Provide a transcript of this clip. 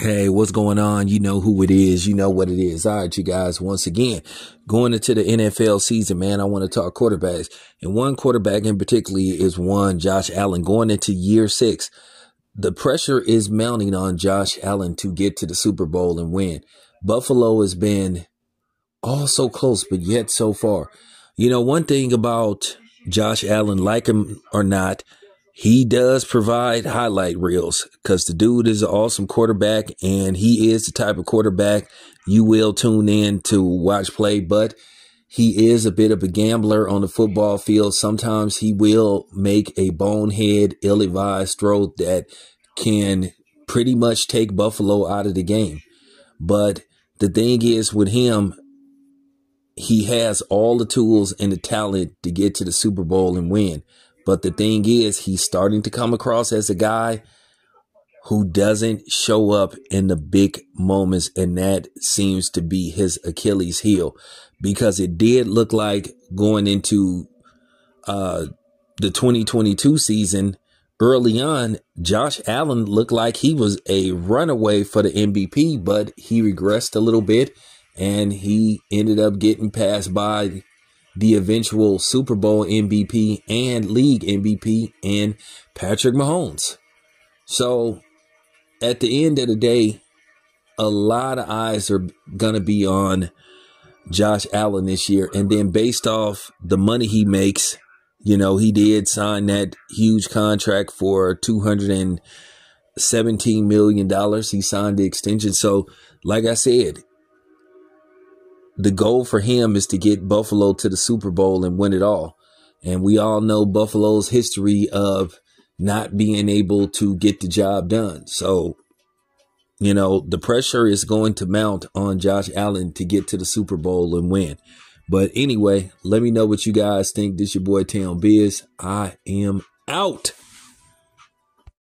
Hey, what's going on? You know who it is. You know what it is. All right, you guys, once again, going into the NFL season, man, I want to talk quarterbacks. And one quarterback in particular is one, Josh Allen, going into year six. The pressure is mounting on Josh Allen to get to the Super Bowl and win. Buffalo has been all so close, but yet so far. You know, one thing about Josh Allen, like him or not, he does provide highlight reels because the dude is an awesome quarterback and he is the type of quarterback you will tune in to watch play, but he is a bit of a gambler on the football field. Sometimes he will make a bonehead, ill advised throw that can pretty much take Buffalo out of the game. But the thing is with him, he has all the tools and the talent to get to the Super Bowl and win. But the thing is, he's starting to come across as a guy who doesn't show up in the big moments. And that seems to be his Achilles heel because it did look like going into uh, the 2022 season early on, Josh Allen looked like he was a runaway for the MVP, but he regressed a little bit and he ended up getting passed by the eventual Super Bowl MVP and league MVP and Patrick Mahomes. So at the end of the day, a lot of eyes are going to be on Josh Allen this year. And then based off the money he makes, you know, he did sign that huge contract for $217 million. He signed the extension. So, like I said, the goal for him is to get Buffalo to the Super Bowl and win it all. And we all know Buffalo's history of not being able to get the job done. So, you know, the pressure is going to mount on Josh Allen to get to the Super Bowl and win. But anyway, let me know what you guys think. This your boy Town Biz. I am out.